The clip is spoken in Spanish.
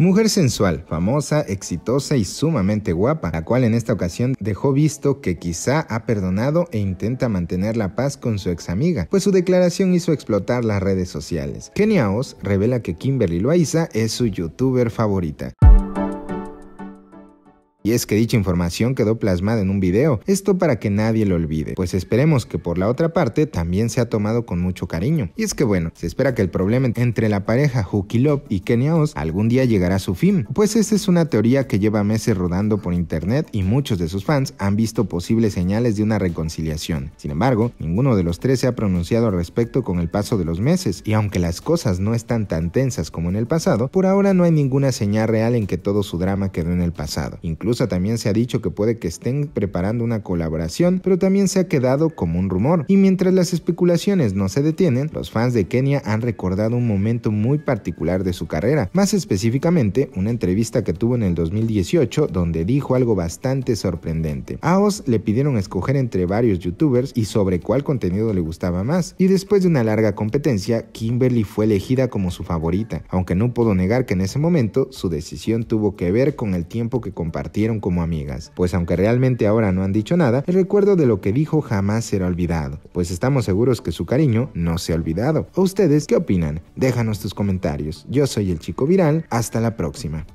Mujer sensual, famosa, exitosa y sumamente guapa, la cual en esta ocasión dejó visto que quizá ha perdonado e intenta mantener la paz con su ex amiga, pues su declaración hizo explotar las redes sociales. Kenia Oz revela que Kimberly Loaiza es su youtuber favorita. Y es que dicha información quedó plasmada en un video, esto para que nadie lo olvide, pues esperemos que por la otra parte también se ha tomado con mucho cariño. Y es que bueno, se espera que el problema entre la pareja Hooky Love y Kenya Oz algún día llegará a su fin, pues esta es una teoría que lleva meses rodando por internet y muchos de sus fans han visto posibles señales de una reconciliación. Sin embargo, ninguno de los tres se ha pronunciado al respecto con el paso de los meses, y aunque las cosas no están tan tensas como en el pasado, por ahora no hay ninguna señal real en que todo su drama quedó en el pasado. Incluso también se ha dicho que puede que estén preparando una colaboración, pero también se ha quedado como un rumor. Y mientras las especulaciones no se detienen, los fans de Kenia han recordado un momento muy particular de su carrera, más específicamente una entrevista que tuvo en el 2018 donde dijo algo bastante sorprendente. A Oz le pidieron escoger entre varios youtubers y sobre cuál contenido le gustaba más, y después de una larga competencia, Kimberly fue elegida como su favorita, aunque no puedo negar que en ese momento su decisión tuvo que ver con el tiempo que como amigas, pues aunque realmente ahora no han dicho nada, el recuerdo de lo que dijo jamás será olvidado, pues estamos seguros que su cariño no se ha olvidado. ¿O ustedes qué opinan? Déjanos tus comentarios. Yo soy el chico viral, hasta la próxima.